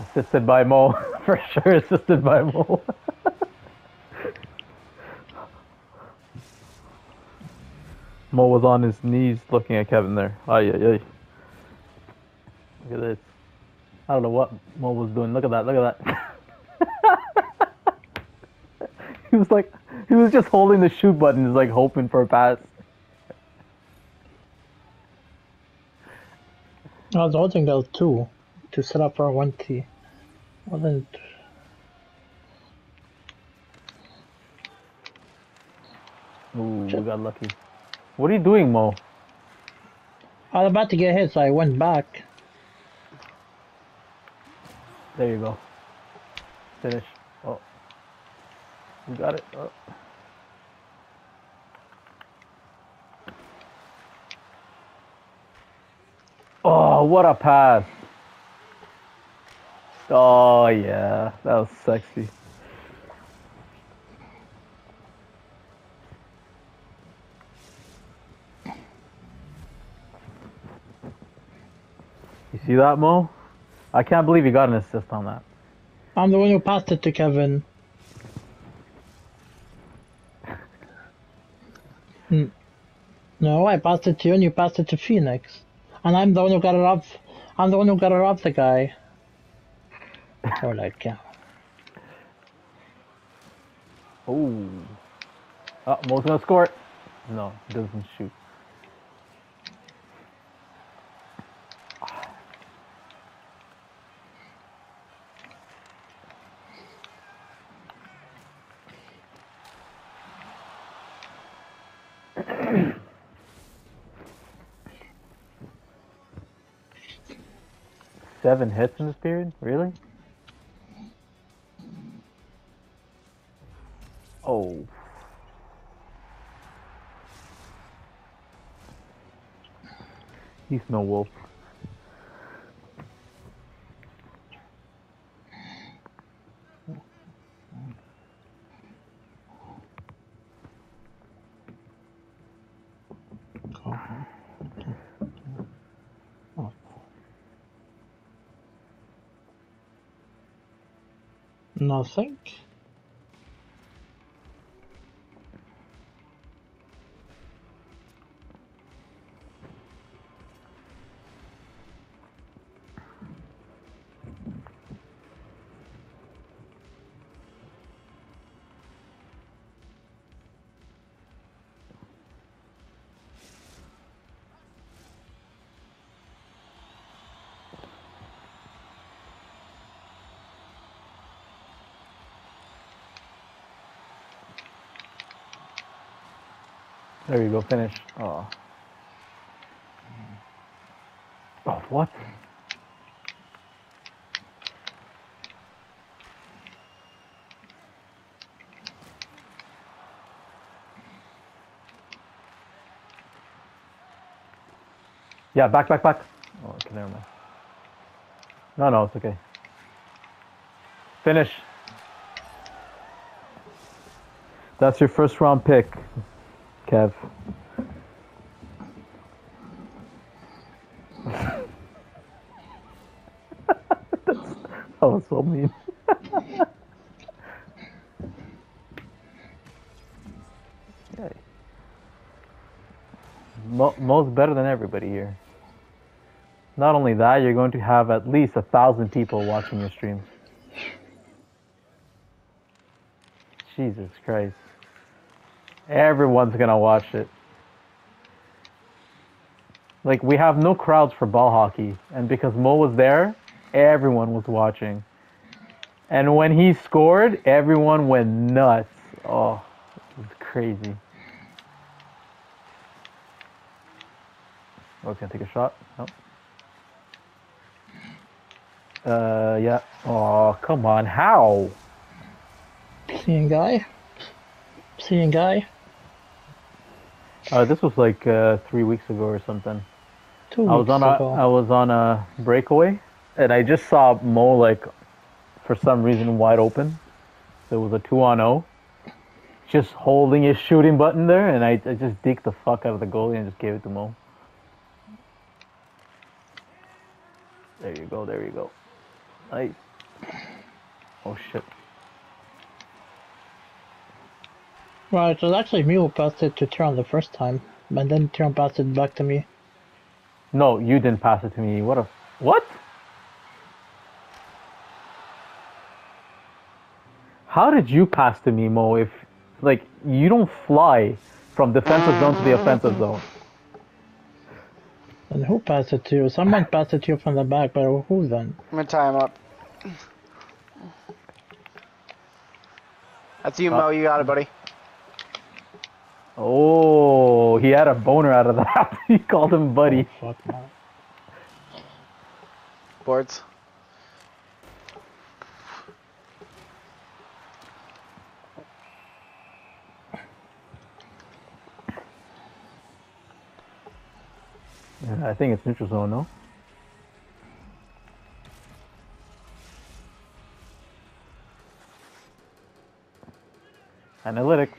Assisted by Moe. For sure, assisted by Moe. Moe was on his knees looking at Kevin there. Ay, ay, ay. Look at this. I don't know what Moe was doing. Look at that. Look at that. he was like, he was just holding the shoot button, just like hoping for a pass. I was holding L2 to set up our 1T. Wasn't. Ooh, we got lucky. What are you doing, Moe? I was about to get hit, so I went back. There you go. Finish. Oh. You got it. Oh. Oh, what a pass. Oh, yeah. That was sexy. You see that, Moe? I can't believe you got an assist on that. I'm the one who passed it to Kevin. Hmm. No, I passed it to you and you passed it to Phoenix. And I'm the one who got it off. I'm the one who got it off the guy. Or like, yeah. Oh. Ah, oh, Moe's gonna score it. No, doesn't shoot. Seven hits in this period? Really? He's no wolf. Nothing. There you go, finish. Oh. Oh, what? Yeah, back, back, back. Oh, okay, never mind. No, no, it's okay. Finish. That's your first round pick, Kev. that was so mean. Okay. Moe- better than everybody here. Not only that, you're going to have at least a thousand people watching your stream. Jesus Christ. Everyone's gonna watch it. Like we have no crowds for ball hockey, and because Moe was there, everyone was watching. And when he scored, everyone went nuts. Oh, it was crazy. Oh, gonna take a shot. Nope. Uh, yeah. Oh, come on. How? Seeing guy. Seeing guy. Uh, this was like uh, three weeks ago or something. Two I was on a ago. I was on a breakaway, and I just saw Moe like, for some reason wide open. There was a two on zero. Just holding his shooting button there, and I, I just dicked the fuck out of the goalie and just gave it to Moe. There you go. There you go. Nice. Oh shit. Well, it was actually me who passed it to Tyron the first time, and then Tyron passed it back to me. No, you didn't pass it to me. What a what? How did you pass to me, Moe? If like you don't fly from defensive zone to the offensive zone. And who passed it to you? Someone passed it to you from the back, but who then? I'm gonna tie him up. That's you, Uh, Moe. You got it, buddy. Oh, he had a boner out of that. he called him buddy. Oh, fuck no. Boards. Yeah, I think it's neutral zone, no? Analytics.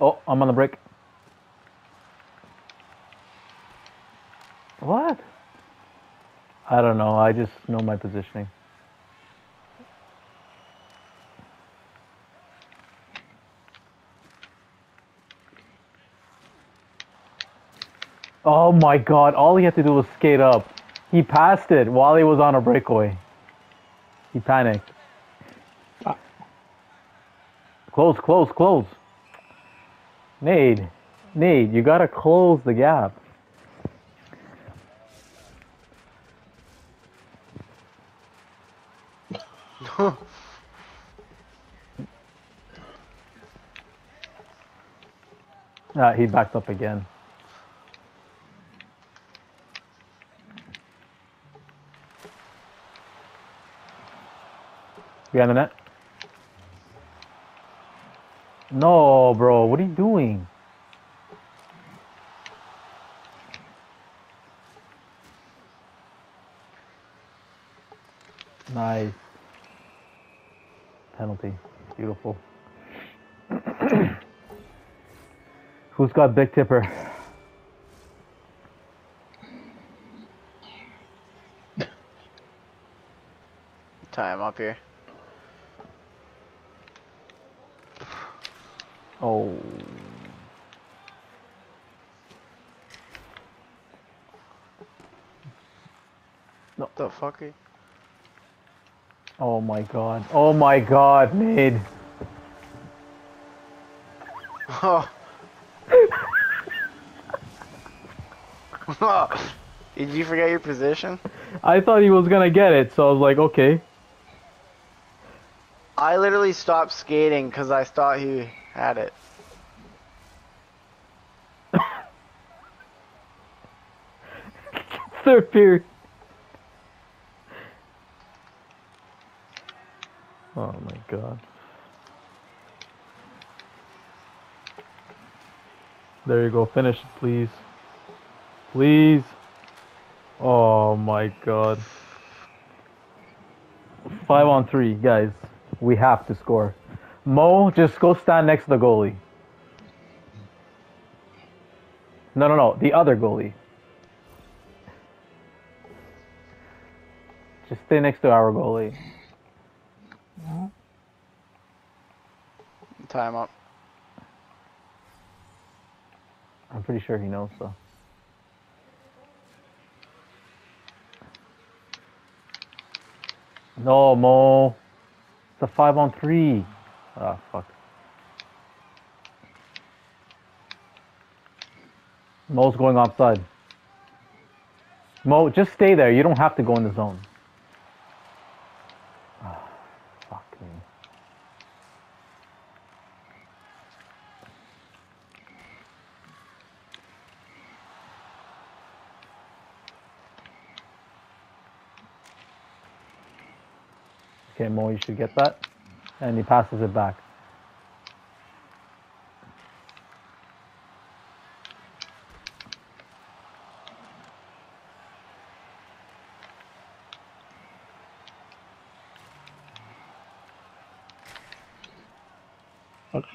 oh, I'm on the break. What? I don't know. I just know my positioning. Oh my god, all he had to do was skate up. He passed it while he was on a breakaway. He panicked. Ah. Close, close, close. Nade, Nade, you gotta close the gap. Ah, he backed up again. Behind the net. No, bro. What are you doing? Nice. Penalty. Beautiful. Who's got big tipper? Time up here. Oh. What the fuck? Are you... Oh my god. Oh my god, Nade. Oh. Did you forget your position? I thought he was gonna get it, so I was like, okay. I literally stopped skating because I thought he had it. Third period. Oh my god. There you go. Finish please. Please. Oh my god. Five on three, guys. We have to score. Moe, just go stand next to the goalie. No, no, no. The other goalie. Just stay next to our goalie. Him up. I'm pretty sure he knows though. No, Moe. It's a five on three. Ah, fuck. Moe's going offside. Moe, just stay there. You don't have to go in the zone. Ah, fuck me. Okay, Moe, you should get that. And he passes it back. Okay.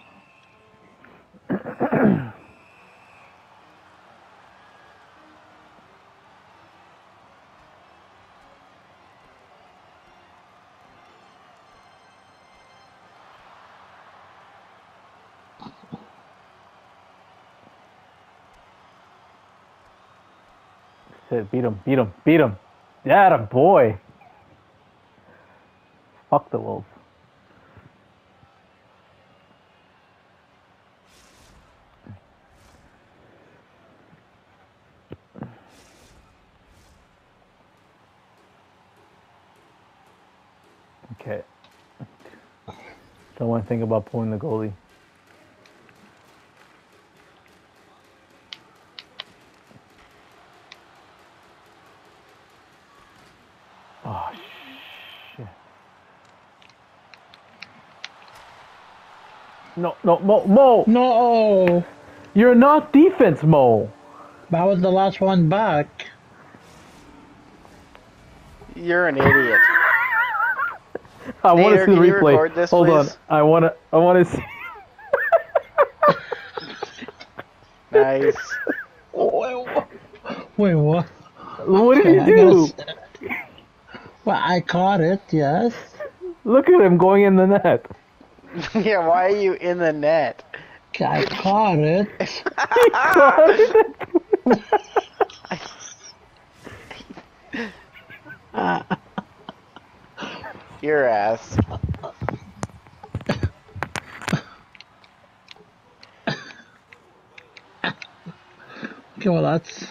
Shit, beat him, beat him, beat him. Yeah, boy. Fuck the wolves. Okay. Don't want to think about pulling the goalie. No, no, Moe, Moe, No! you're not defense, Moe. That was the last one back. You're an idiot. I want to see the replay. this, Hold on. I want to, I want to see. Nice. Wait, what? What did Okay, he I do? gotta Well, I caught it, yes. Look at him going in the net. yeah, why are you in the net? I caught it. caught it. Your ass. Okay, well, that's.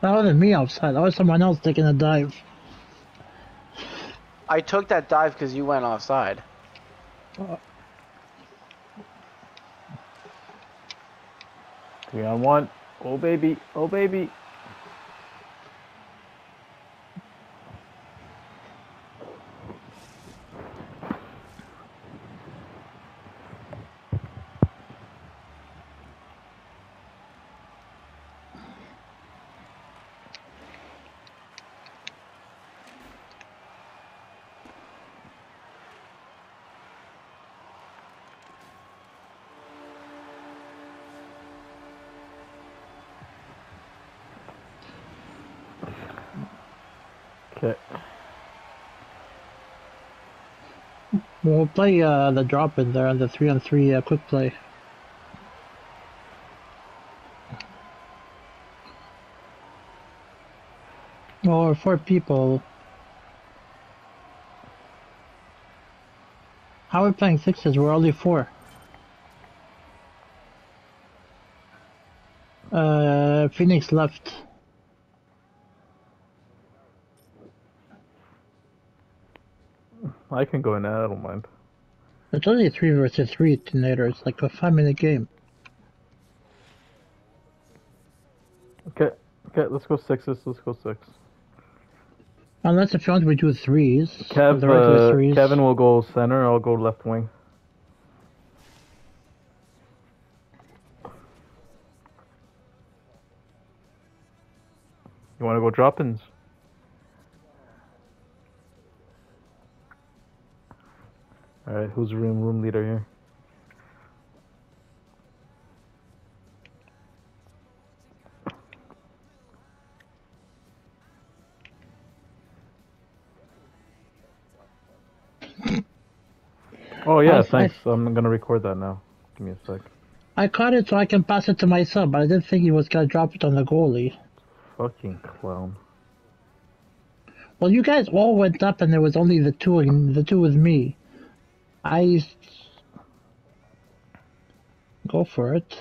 That wasn't me outside. That was someone else taking a dive. I took that dive because you went offside. Three on one. Oh baby, oh baby. Okay. We'll play uh, the drop in there on the three on three uh, quick play. Or four people. How are we playing sixes? We're only four. Uh, Phoenix left. I can go in there, I don't mind. It's only three versus three, Tinator. It's like a five minute game. Okay, okay, let's go sixes, let's go six. Unless if you want, we do threes. Kev, uh, threes. Kevin will go center, I'll go left wing. You want to go drop-ins? All who's room room leader here? Oh yeah, I- I- thanks. I'm gonna record that now. Give me a sec. I caught it so I can pass it to my sub, but I didn't think he was gonna drop it on the goalie. Fucking clown. Well, you guys all went up, and there was only the two, and the two with me. I go for it.